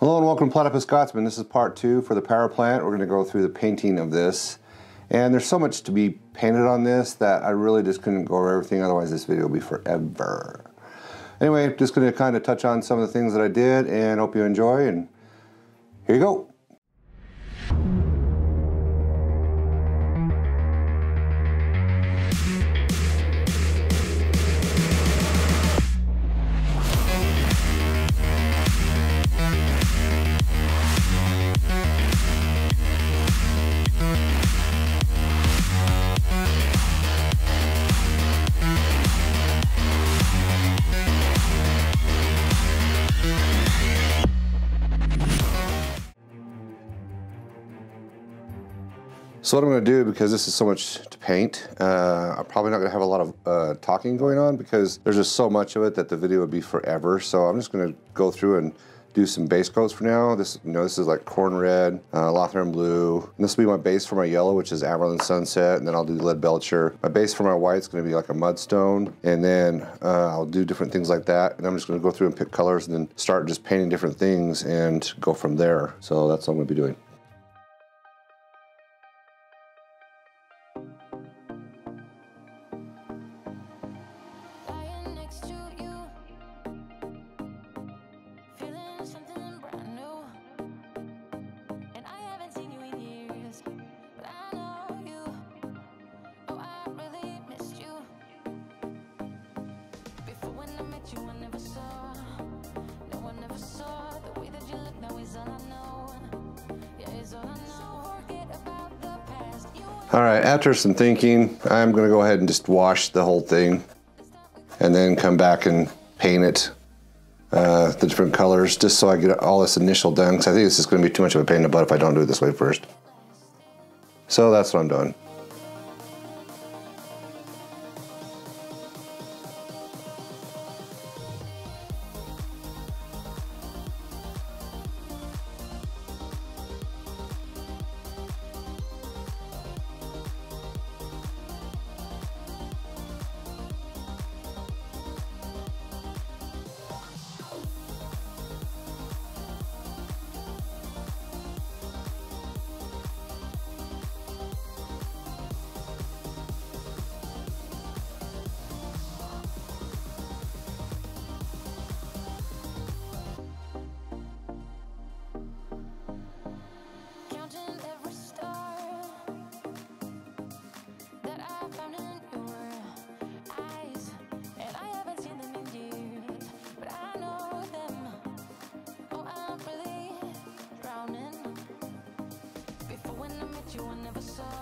Hello and welcome to Platypus Scotsman. This is part two for the power plant. We're going to go through the painting of this. And there's so much to be painted on this that I really just couldn't go over everything, otherwise this video will be forever. Anyway, just going to kind of touch on some of the things that I did and hope you enjoy and here you go. So what I'm going to do, because this is so much to paint, uh, I'm probably not going to have a lot of uh, talking going on because there's just so much of it that the video would be forever. So I'm just going to go through and do some base coats for now. This, you know, this is like Khorne Red, uh, Lothern blue. And this will be my base for my yellow, which is Amaryllis Sunset, and then I'll do Lead Belcher. My base for my white is going to be like a mudstone, and then uh, I'll do different things like that. And I'm just going to go through and pick colors and then start just painting different things and go from there. So that's what I'm going to be doing. All right, after some thinking, I'm gonna go ahead and just wash the whole thing and then come back and paint it, uh, the different colors, just so I get all this initial done, because I think this is gonna be too much of a pain in the butt if I don't do it this way first. So that's what I'm doing. you I never saw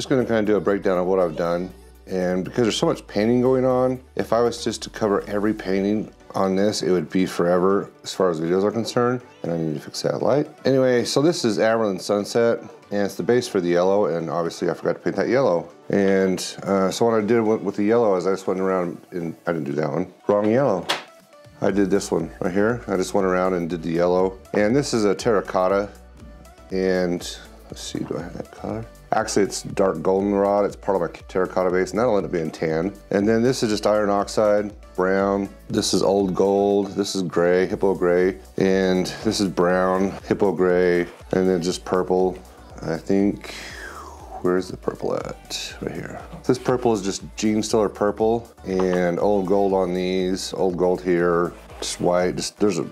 just gonna kind of do a breakdown of what I've done. And because there's so much painting going on, if I was just to cover every painting on this, it would be forever as far as videos are concerned. And I need to fix that light. Anyway, so this is Amaranth Sunset and it's the base for the yellow. And obviously I forgot to paint that yellow. And uh, so what I did with, with the yellow is I just went around and I didn't do that one. Wrong yellow. I did this one right here. I just went around and did the yellow. And this is a terracotta. And let's see, do I have that color? Actually, it's dark goldenrod. It's part of my terracotta base, and that'll end up being tan. And then this is just iron oxide, brown. This is old gold. This is gray, hippo gray. And this is brown, hippo gray. And then just purple. I think, where's the purple at? Right here. This purple is just Genestealer purple and old gold on these, old gold here, just white. Just There's a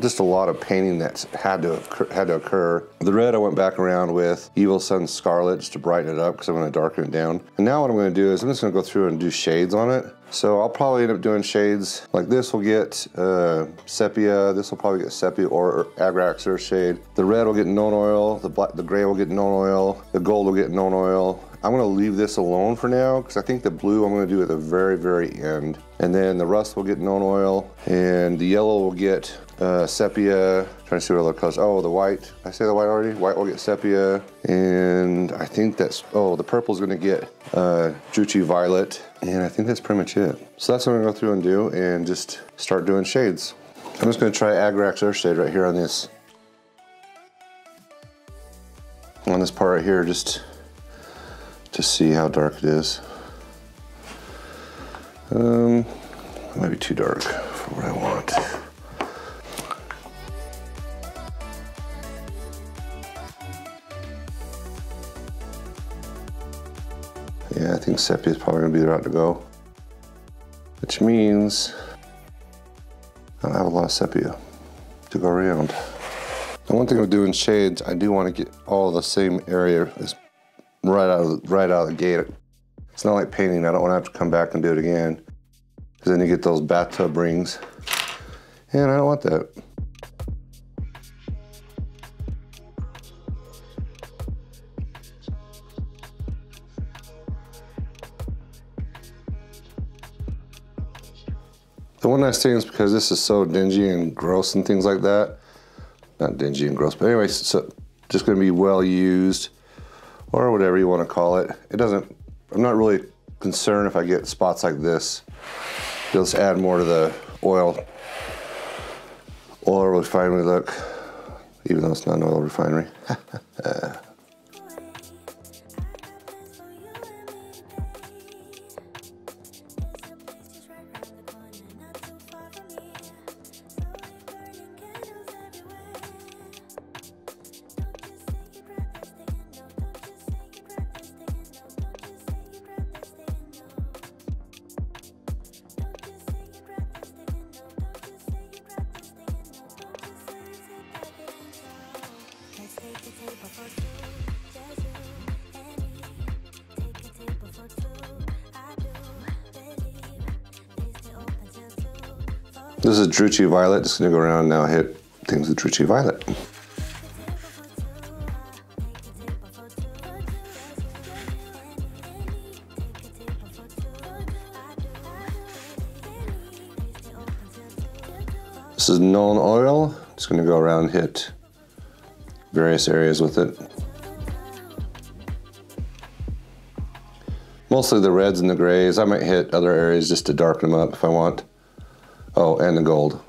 just a lot of painting that's had to had to occur. The red I went back around with Evil Sunz Scarlet just to brighten it up because I'm going to darken it down. And now what I'm going to do is I'm just going to go through and do shades on it. So I'll probably end up doing shades like this will get uh, sepia, this will probably get sepia or Agrax Earth shade. The red will get Nuln Oil, the black, the gray will get Nuln Oil, the gold will get Nuln Oil, I'm gonna leave this alone for now because I think the blue I'm gonna do at the very, very end. And then the rust will get Nuln Oil and the yellow will get uh, sepia. Trying to see what other colors. Oh, the white. I say the white already? White will get sepia. And I think that's, oh, the purple is gonna get uh, Druchii Violet. And I think that's pretty much it. So that's what I'm gonna go through and do and just start doing shades. I'm just gonna try Agrax Earth Shade right here on this. On this part right here, just to see how dark it is. Um, it might be too dark for what I want. Think sepia is probably gonna be the route to go. Which means I don't have a lot of sepia to go around. The one thing with doing shades, I do want to get all the same area right out of, right out of the gate. It's not like painting. I don't want to have to come back and do it again because then you get those bathtub rings. And I don't want that. The one nice thing is because this is so dingy and gross and things like that. Not dingy and gross, but anyway, so just gonna be well used or whatever you want to call it. It doesn't, I'm not really concerned if I get spots like this. Just add more to the oil, oil refinery look, even though it's not an oil refinery. This is Druchii Violet. Just gonna go around now hit things with Druchii Violet. This is Nuln Oil. Just gonna go around hit various areas with it. Mostly the reds and the grays. I might hit other areas just to darken them up if I want. Oh, and the gold.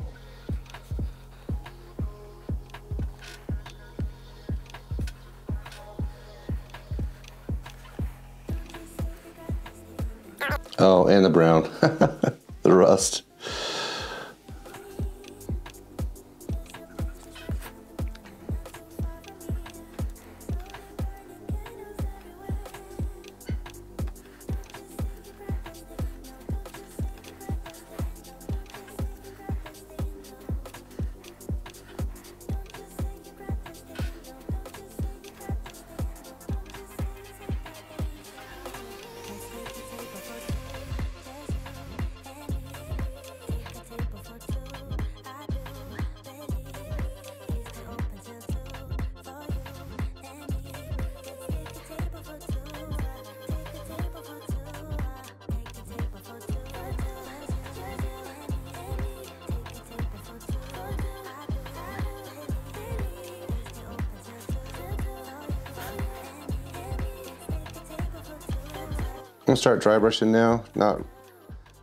Gonna start dry brushing now, not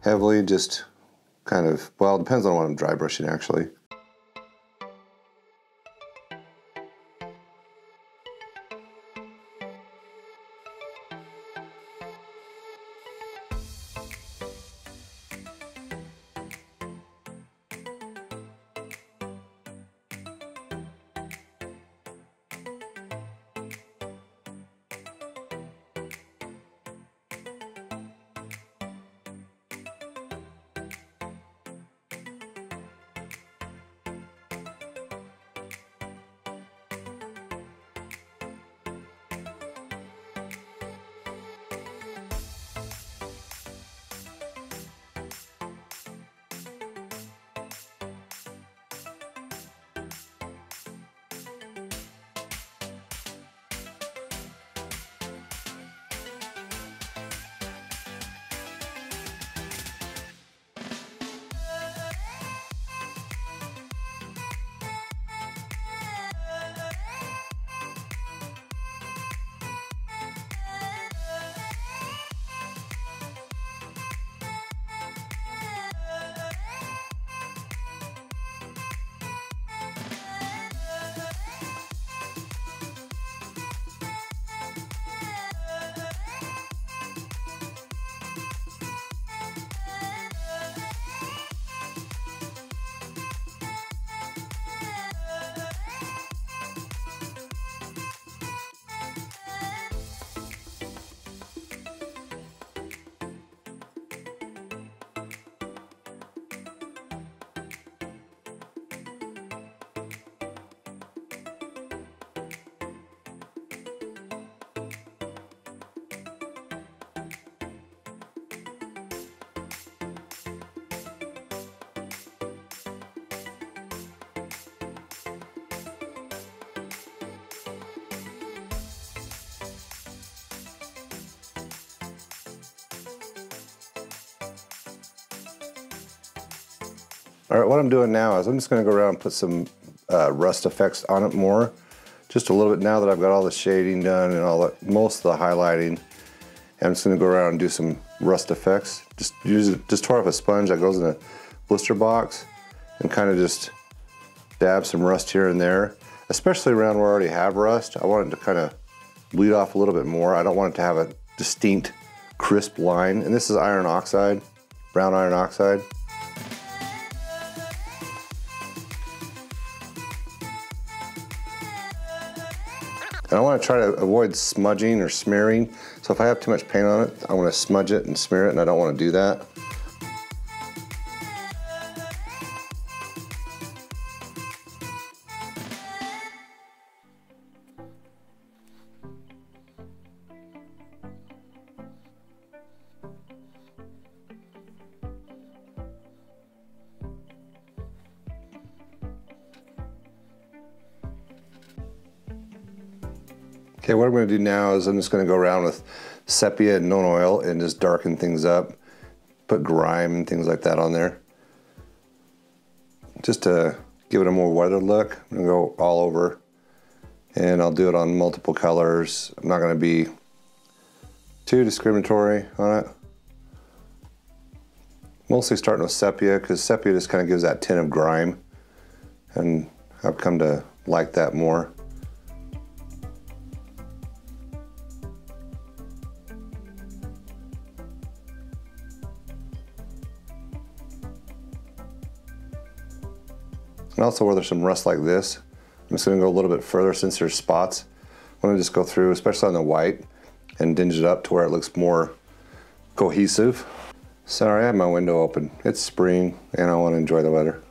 heavily, just kind of, well, it depends on what I'm dry brushing actually. All right, what I'm doing now is I'm just gonna go around and put some uh, rust effects on it more. Just a little bit now that I've got all the shading done and all the, most of the highlighting. I'm just gonna go around and do some rust effects. Just use just tore off a sponge that goes in a blister box and kind of just dab some rust here and there, especially around where I already have rust. I want it to kind of bleed off a little bit more. I don't want it to have a distinct crisp line. And this is iron oxide, brown iron oxide. And I want to try to avoid smudging or smearing. So if I have too much paint on it, I want to smudge it and smear it, and I don't want to do that. Okay, what I'm gonna do now is I'm just gonna go around with sepia and Nuln-Oil and just darken things up, put grime and things like that on there. Just to give it a more weathered look, I'm gonna go all over and I'll do it on multiple colors. I'm not gonna be too discriminatory on it. Mostly starting with sepia because sepia just kind of gives that tint of grime and I've come to like that more. And also where there's some rust like this, I'm just gonna go a little bit further since there's spots. I'm gonna just go through, especially on the white, and dinge it up to where it looks more cohesive. Sorry, I have my window open. It's spring and I wanna enjoy the weather.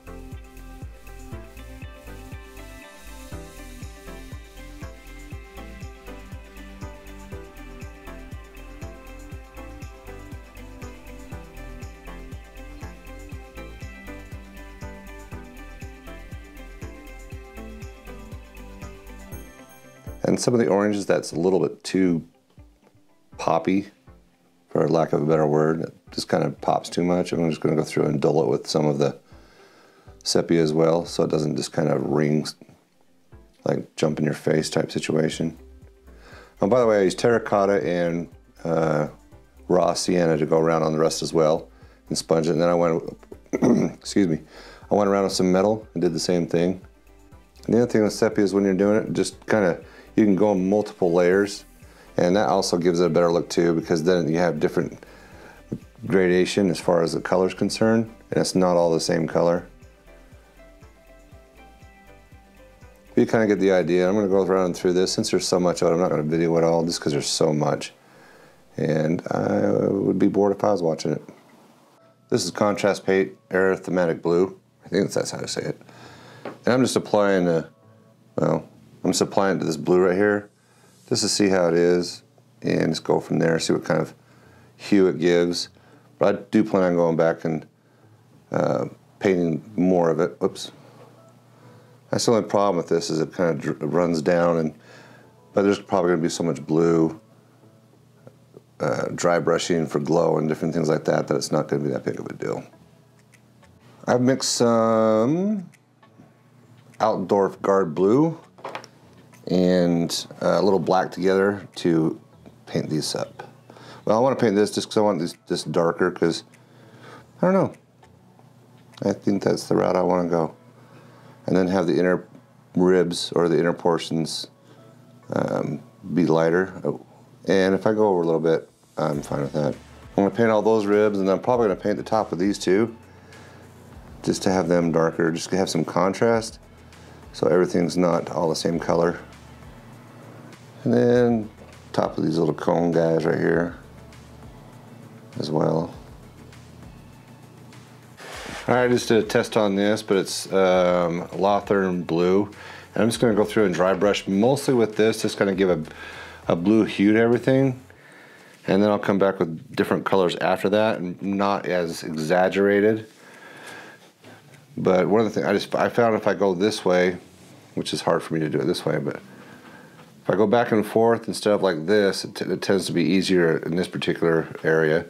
Some of the oranges that's a little bit too poppy, for lack of a better word. It just kind of pops too much. I'm just gonna go through and dull it with some of the sepia as well, so it doesn't just kind of ring, like jump in your face type situation. Oh, by the way, I use terracotta and uh, raw sienna to go around on the rest as well and sponge it. And then I went, excuse me, I went around with some metal and did the same thing. And the other thing with sepia is when you're doing it, just kind of, you can go in multiple layers and that also gives it a better look too because then you have different gradation as far as the color is concerned and it's not all the same color. You kind of get the idea. I'm going to go around through this. Since there's so much of it, I'm not going to video it all just because there's so much. And I would be bored if I was watching it. This is contrast paint, Aerothematic Blue. I think that's how to say it. And I'm just applying a, well, I'm just applying to this blue right here, just to see how it is, and just go from there, see what kind of hue it gives. But I do plan on going back and uh, painting more of it. Oops. That's the only problem with this is it kind of runs down, and but there's probably going to be so much blue uh, dry brushing for glow and different things like that that it's not going to be that big of a deal. I've mixed some Altdorf Guard Blue and a little black together to paint these up. Well, I want to paint this just because I want this, this darker because, I don't know, I think that's the route I want to go. And then have the inner ribs or the inner portions um, be lighter. Oh, and if I go over a little bit, I'm fine with that. I'm gonna paint all those ribs and I'm probably gonna paint the top of these two just to have them darker, just to have some contrast so everything's not all the same color. And then top of these little cone guys right here as well. All right, I just did a test on this, but it's um, Lothern blue. And I'm just gonna go through and dry brush mostly with this, just gonna give a, a blue hue to everything. And then I'll come back with different colors after that and not as exaggerated. But one of the things I just I found if I go this way, which is hard for me to do it this way, but if I go back and forth instead of like this, it, it tends to be easier in this particular area.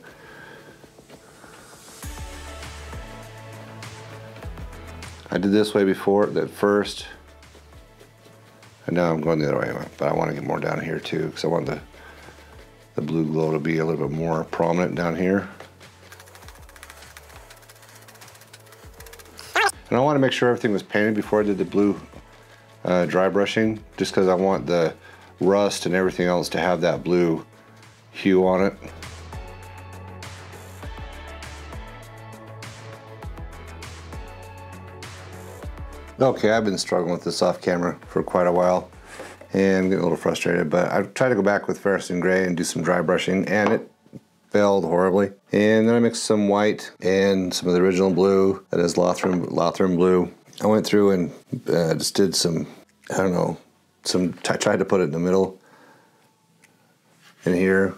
I did this way before, at first, and now I'm going the other way, but I want to get more down here too, because I want the the blue glow to be a little bit more prominent down here. And I want to make sure everything was painted before I did the blue uh, dry brushing, just because I want the rust and everything else to have that blue hue on it. Okay, I've been struggling with this off camera for quite a while and getting a little frustrated. But I tried to go back with Ferrocene Gray and do some dry brushing, and it failed horribly. And then I mixed some white and some of the original blue, that is Lothern, Lothern blue. I went through and uh, just did some, I don't know, some, I tried to put it in the middle in here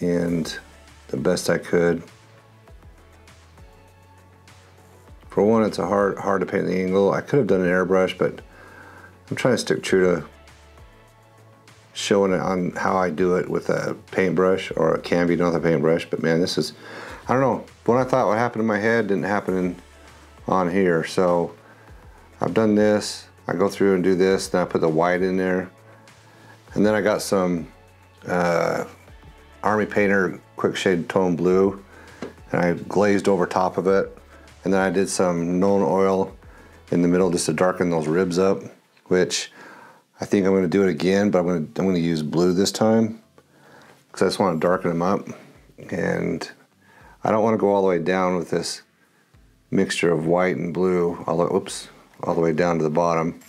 and the best I could. For one, it's a hard hard to paint the angle. I could have done an airbrush, but I'm trying to stick true to showing it on how I do it with a paintbrush or a Canvy, not a paintbrush. But man, this is, I don't know, what I thought would happen in my head didn't happen in, on here. So I've done this, I go through and do this, then I put the white in there. And then I got some uh, Army Painter Quick Shade Tone Blue and I glazed over top of it. And then I did some Nuln Oil in the middle just to darken those ribs up which I think I'm going to do it again, but I'm to, I'm going to use blue this time because I just want to darken them up. And I don't want to go all the way down with this mixture of white and blue, all the, oops, all the way down to the bottom.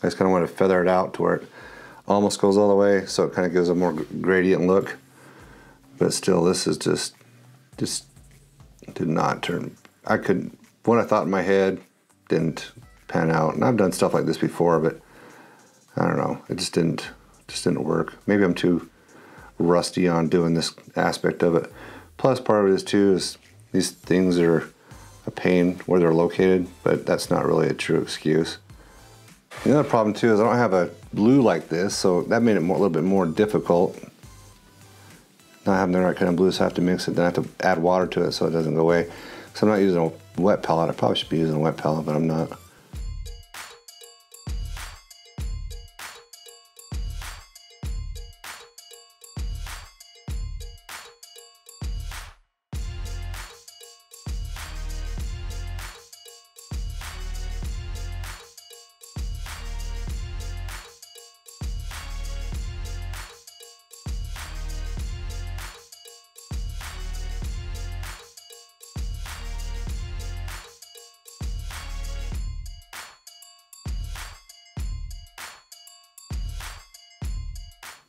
I just kind of want to feather it out to where it almost goes all the way so it kind of gives a more gradient look. But still, this is just, just did not turn, I could what I thought in my head didn't pan out. And I've done stuff like this before, but I don't know. It just didn't just didn't work. Maybe I'm too rusty on doing this aspect of it. Plus, part of it is too is these things are a pain where they're located, but that's not really a true excuse. The other problem too is I don't have a blue like this, so that made it more, a little bit more difficult. Not having the right kind of blue, so I have to mix it, then I have to add water to it so it doesn't go away. So I'm not using a wet palette. I probably should be using a wet palette, but I'm not.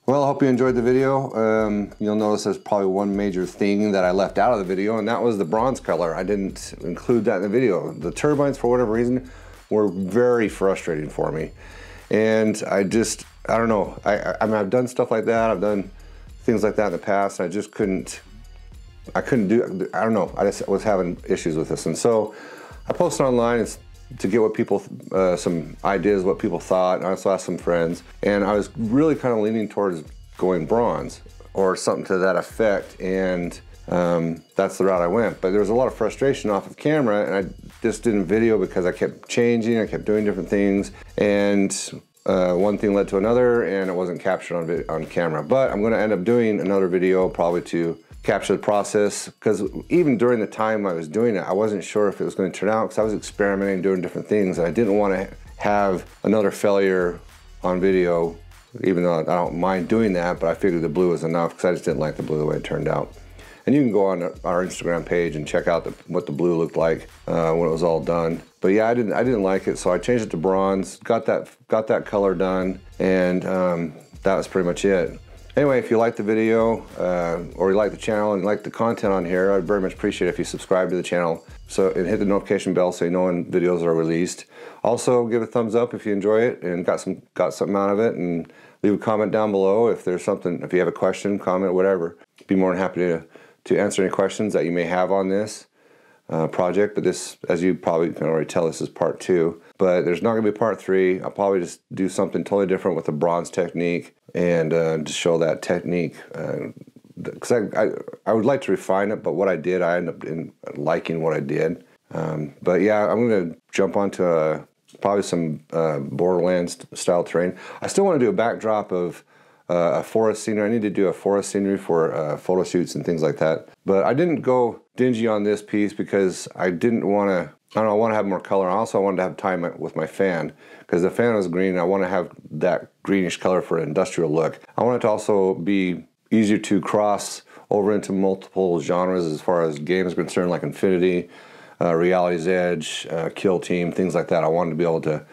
Well, I hope you enjoyed the video. Um, you'll notice there's probably one major thing that I left out of the video, and that was the bronze color. I didn't include that in the video. The turbines, for whatever reason, were very frustrating for me. And I just, I don't know. I, I mean, I've done stuff like that. I've done things like that in the past. I just couldn't, I couldn't do, I don't know. I just was having issues with this. And so I posted online to get what people, uh, some ideas, what people thought. And I also asked some friends. And I was really kind of leaning towards going bronze or something to that effect. And um, that's the route I went. But there was a lot of frustration off of camera and I just didn't video because I kept changing, I kept doing different things. And uh, one thing led to another and it wasn't captured on, on camera. But I'm gonna end up doing another video probably to capture the process because even during the time I was doing it, I wasn't sure if it was going to turn out because I was experimenting, doing different things, and I didn't want to have another failure on video, even though I don't mind doing that, but I figured the blue was enough because I just didn't like the blue the way it turned out. And you can go on our Instagram page and check out the, what the blue looked like uh, when it was all done. But yeah, I didn't I didn't like it, so I changed it to bronze. Got that got that color done, and um, that was pretty much it. Anyway, if you like the video uh, or you like the channel and like the content on here, I'd very much appreciate if you subscribe to the channel so and hit the notification bell so you know when videos are released. Also, give a thumbs up if you enjoy it and got some got something out of it, and leave a comment down below if there's something. If you have a question, comment, whatever. Be more than happy to to answer any questions that you may have on this uh, project. But this, as you probably can already tell, this is part two. But there's not going to be part three. I'll probably just do something totally different with the bronze technique and uh, to show that technique. Because uh, I, I, I, would like to refine it, but what I did, I ended up in liking what I did. Um, but yeah, I'm going to jump onto a, probably some uh, Borderlands style terrain. I still want to do a backdrop of uh, a forest scenery. I need to do a forest scenery for uh, photo shoots and things like that. But I didn't go dingy on this piece because I didn't want to. I don't know. I want to have more color. Also I wanted to have time with my fan because the fan was green. I want to have that greenish color for an industrial look. I want it to also be easier to cross over into multiple genres as far as games concerned, like Infinity, uh, Reality's Edge, uh, Kill Team, things like that. I wanted to be able to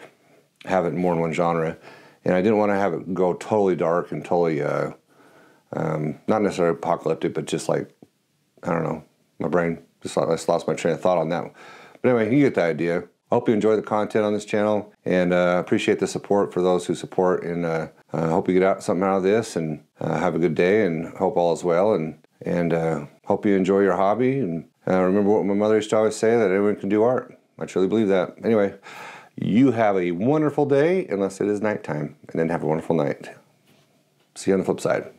have it more in one genre and I didn't want to have it go totally dark and totally uh, um, not necessarily apocalyptic, but just like I don't know, my brain just, I lost my train of thought on that. But anyway, you get the idea. I hope you enjoy the content on this channel and uh, appreciate the support for those who support. And uh, I uh, hope you get out something out of this and uh, have a good day and hope all is well. And and uh, hope you enjoy your hobby. And uh, remember what my mother used to always say that everyone can do art. I truly believe that. Anyway. You have a wonderful day, unless it is nighttime, and then have a wonderful night. See you on the flip side.